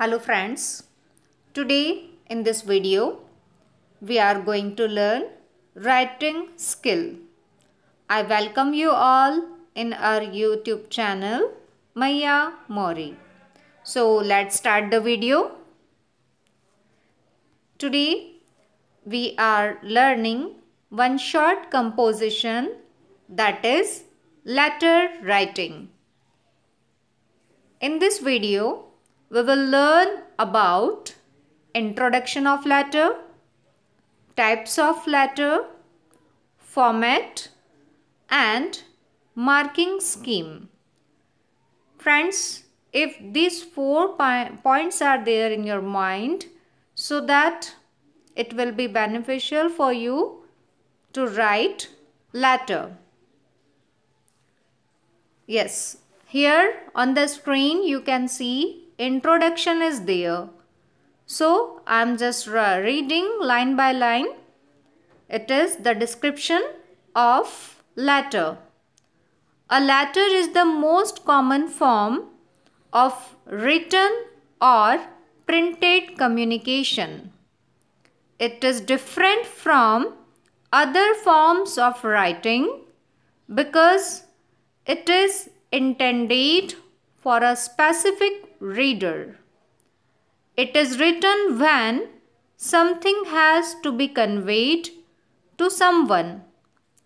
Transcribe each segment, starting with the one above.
Hello friends. Today in this video we are going to learn writing skill. I welcome you all in our YouTube channel Maya Mori. So let's start the video. Today we are learning one short composition that is letter writing. In this video, we will learn about introduction of letter, types of letter, format and marking scheme. Friends, if these four points are there in your mind, so that it will be beneficial for you to write letter. Yes, here on the screen you can see introduction is there. So I am just reading line by line. It is the description of letter. A letter is the most common form of written or printed communication. It is different from other forms of writing because it is intended for a specific reader. It is written when something has to be conveyed to someone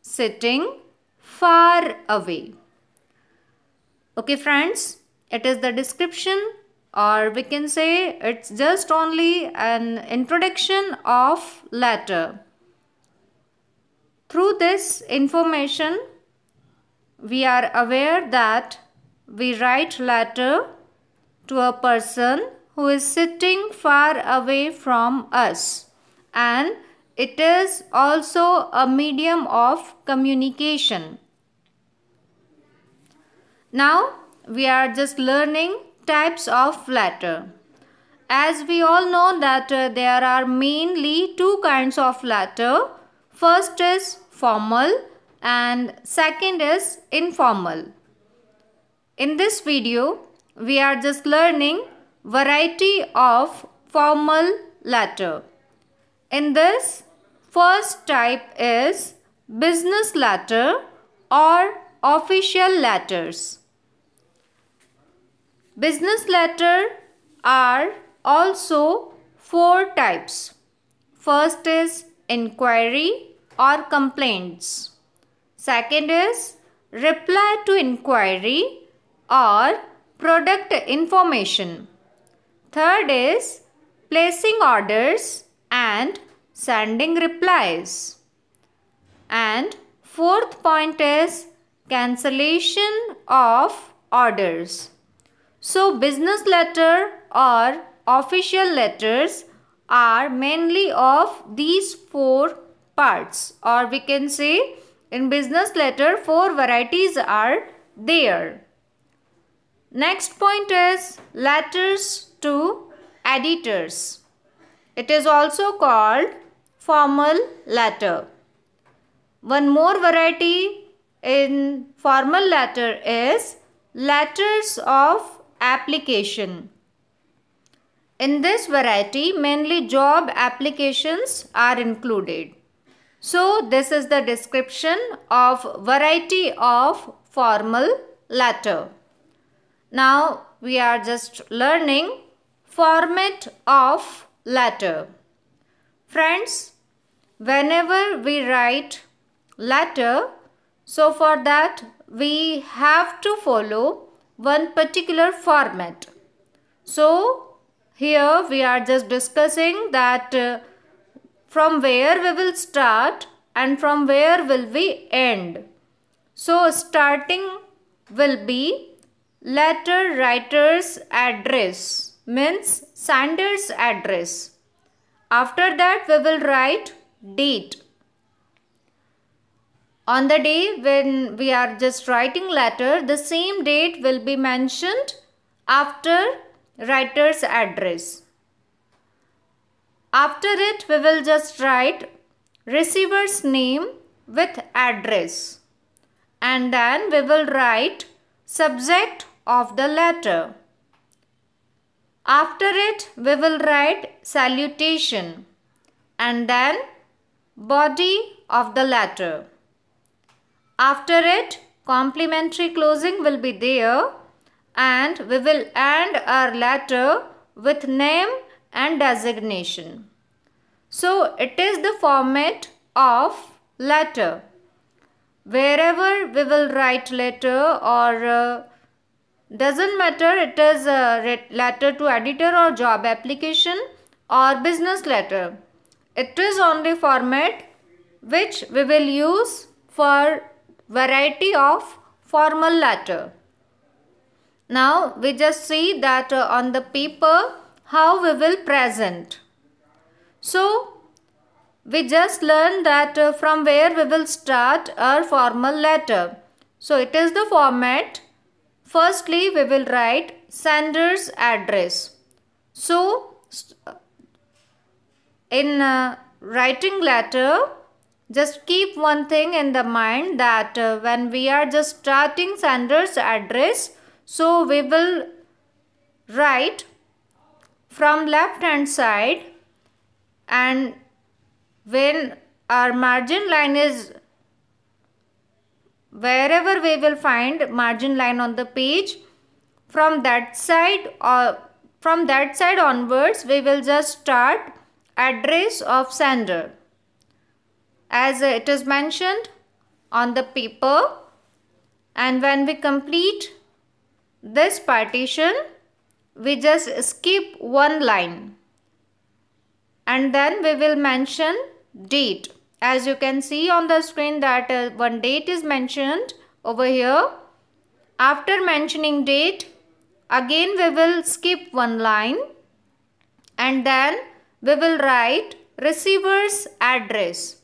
sitting far away. Okay friends, it is the description or we can say it's just only an introduction of letter. Through this information, we are aware that we write letter to a person who is sitting far away from us and it is also a medium of communication. Now we are just learning types of letter. As we all know that uh, there are mainly two kinds of letter. First is formal and second is informal. In this video, we are just learning variety of formal letter. In this, first type is business letter or official letters. Business letter are also four types. First is inquiry or complaints. Second is reply to inquiry or product information. Third is placing orders and sending replies. And fourth point is cancellation of orders. So business letter or official letters are mainly of these four parts or we can say in business letter, four varieties are there. Next point is letters to editors. It is also called formal letter. One more variety in formal letter is letters of application. In this variety, mainly job applications are included. So this is the description of variety of formal letter. Now we are just learning format of letter. Friends, whenever we write letter, so for that we have to follow one particular format. So here we are just discussing that uh, from where we will start and from where will we end. So starting will be letter writer's address means sender's address. After that we will write date. On the day when we are just writing letter the same date will be mentioned after writer's address. After it, we will just write receiver's name with address. And then we will write subject of the letter. After it, we will write salutation and then body of the letter. After it, complimentary closing will be there and we will end our letter with name and designation. So it is the format of letter. Wherever we will write letter or uh, doesn't matter it is a letter to editor or job application or business letter. It is only format which we will use for variety of formal letter. Now we just see that uh, on the paper how we will present. So we just learned that uh, from where we will start our formal letter. So it is the format. Firstly we will write sender's address. So in uh, writing letter just keep one thing in the mind that uh, when we are just starting sender's address so we will write from left hand side and when our margin line is wherever we will find margin line on the page from that side or from that side onwards we will just start address of sender. As it is mentioned on the paper and when we complete this partition we just skip one line. And then we will mention date as you can see on the screen that uh, one date is mentioned over here after mentioning date again we will skip one line and then we will write receiver's address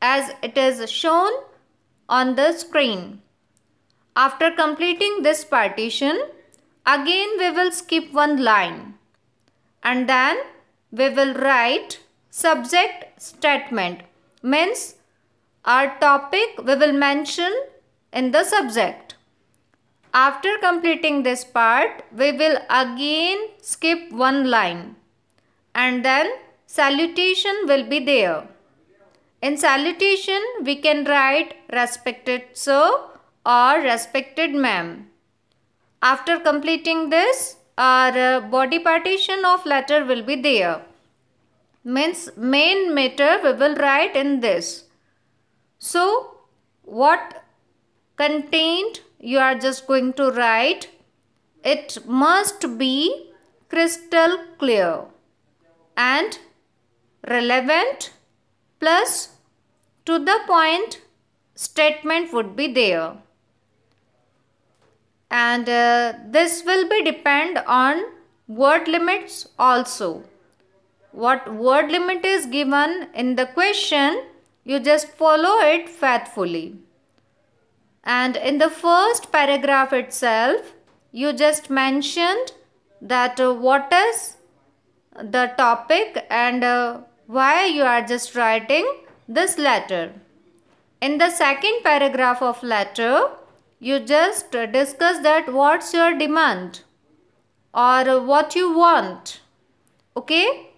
as it is shown on the screen. After completing this partition, again we will skip one line and then we will write subject statement means our topic we will mention in the subject. After completing this part, we will again skip one line and then salutation will be there. In salutation, we can write respected sir or respected ma'am. After completing this, our uh, body partition of letter will be there. Means main matter we will write in this. So, what contained you are just going to write. It must be crystal clear and relevant plus to the point statement would be there and uh, this will be depend on word limits also what word limit is given in the question you just follow it faithfully and in the first paragraph itself you just mentioned that uh, what is the topic and uh, why you are just writing this letter. In the second paragraph of letter, you just discuss that what's your demand or what you want. Okay.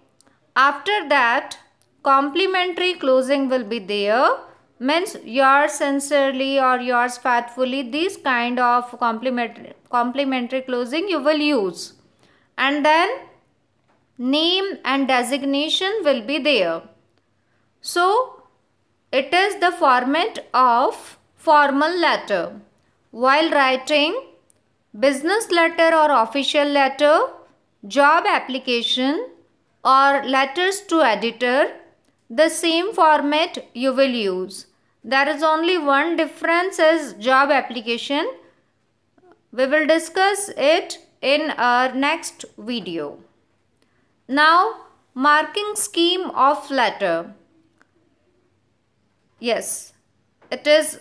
After that, complimentary closing will be there. Means yours sincerely or yours faithfully. These kind of complimentary, complimentary closing you will use. And then name and designation will be there. So, it is the format of formal letter. While writing business letter or official letter, job application or letters to editor, the same format you will use. There is only one difference is job application. We will discuss it in our next video. Now marking scheme of letter. Yes, it is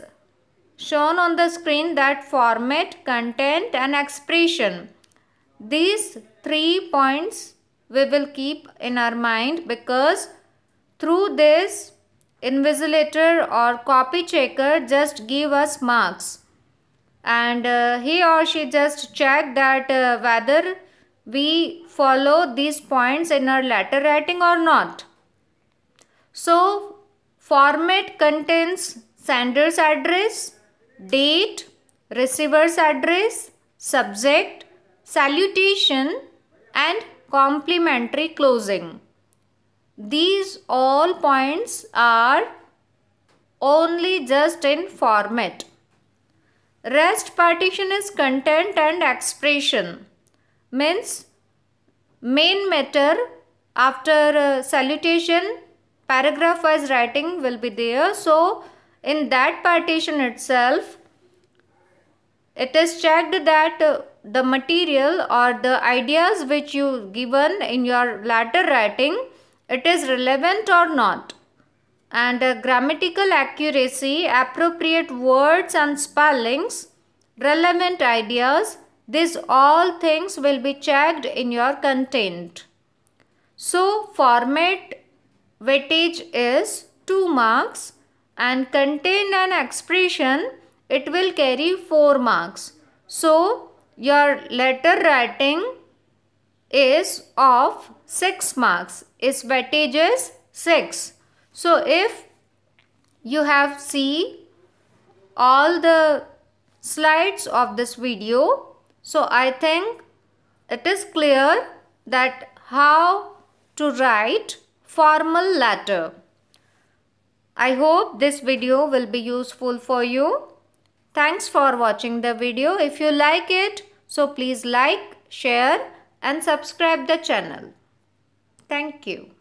shown on the screen that format, content and expression. These three points we will keep in our mind because through this invigilator or copy checker just give us marks and uh, he or she just check that uh, whether we follow these points in our letter writing or not. So format contains sender's address, date, receiver's address, subject, salutation and complimentary closing. These all points are only just in format. Rest partition is content and expression. Means main matter after uh, salutation paragraph wise writing will be there. So in that partition itself it is checked that the material or the ideas which you given in your letter writing it is relevant or not and uh, grammatical accuracy, appropriate words and spellings, relevant ideas, these all things will be checked in your content. So, format weightage is 2 marks and contain an expression it will carry 4 marks. So, your letter writing is of 6 marks. Its weightage is 6. So if you have see all the slides of this video, so I think it is clear that how to write formal letter. I hope this video will be useful for you. Thanks for watching the video. If you like it, so please like, share and subscribe the channel. Thank you.